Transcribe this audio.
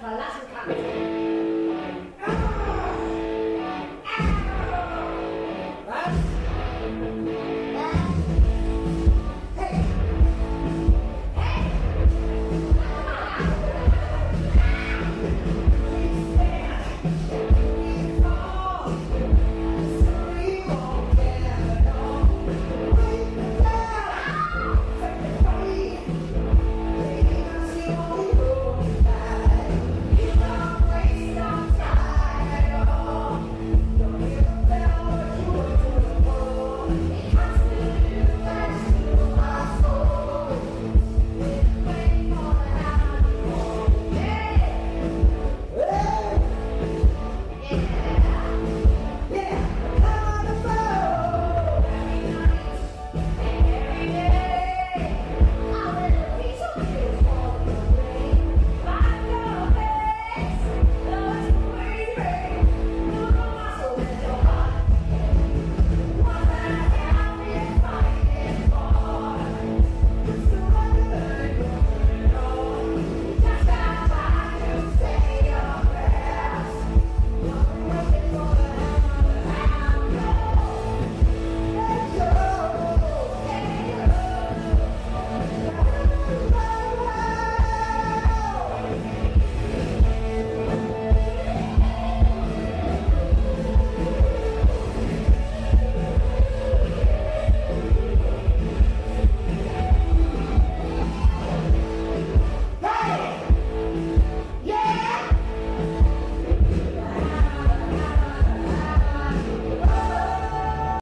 falacia